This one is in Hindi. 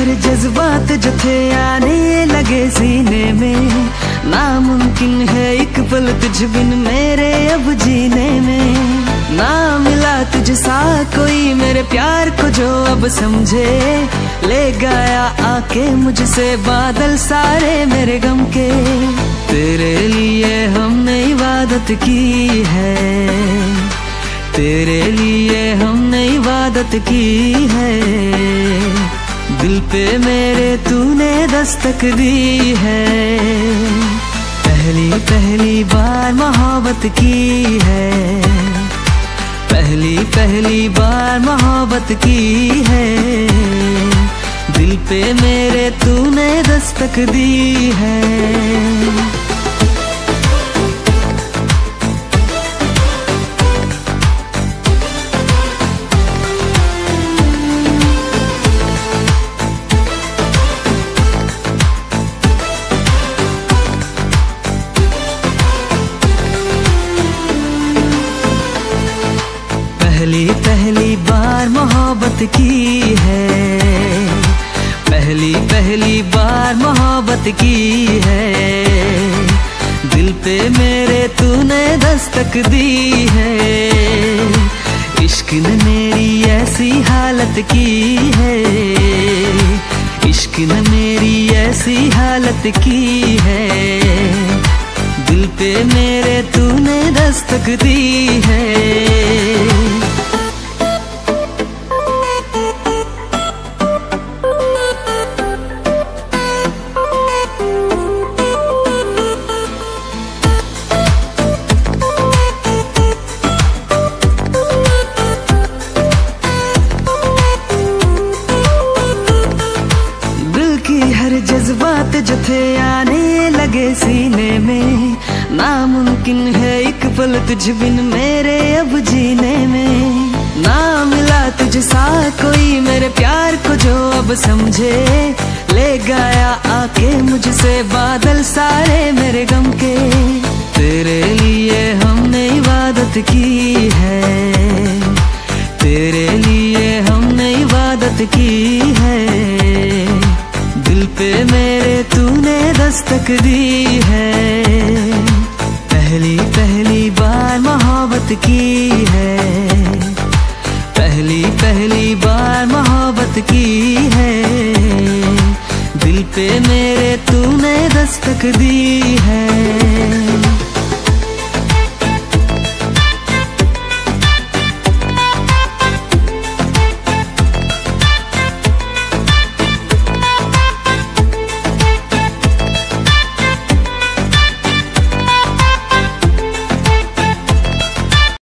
हर जज्बात जो थे आने लगे सीने में। नामुमकिन है एक पल तुझ बिन मेरे अब जीने में। ना मिला तुझसा कोई मेरे प्यार को जो अब समझे। ले गया आके मुझसे बादल सारे मेरे गम के। तेरे लिए हमने इबादत की है। तेरे लिए हमने इबादत की है। दिल पे मेरे तूने दस्तक दी है। पहली पहली बार मोहब्बत की है। पहली पहली बार मोहब्बत की है। दिल पे मेरे तूने दस्तक दी है। पहली पहली बार मोहब्बत की है। पहली पहली बार मोहब्बत की है। दिल पे मेरे तूने दस्तक दी है। इश्क ने मेरी ऐसी हालत की है। इश्क ने मेरी ऐसी हालत की है। दिल पे मेरे तूने दस्तक दी है। जज्बात जो थे आने लगे सीने में। नामुमकिन है एक पल तुझ बिन मेरे अब जीने में। ना मिला तुझसा कोई मेरे प्यार को जो अब समझे। ले गया आके मुझसे बादल सारे मेरे गम के। तेरे लिए हमने इबादत की है। तेरे लिए हमने इबादत की है। दिल मेरे तूने दस्तक दी है। पहली पहली बार मोहब्बत की है। पहली पहली बार मोहब्बत की है। दिल पे मेरे तूने दस्तक दी है।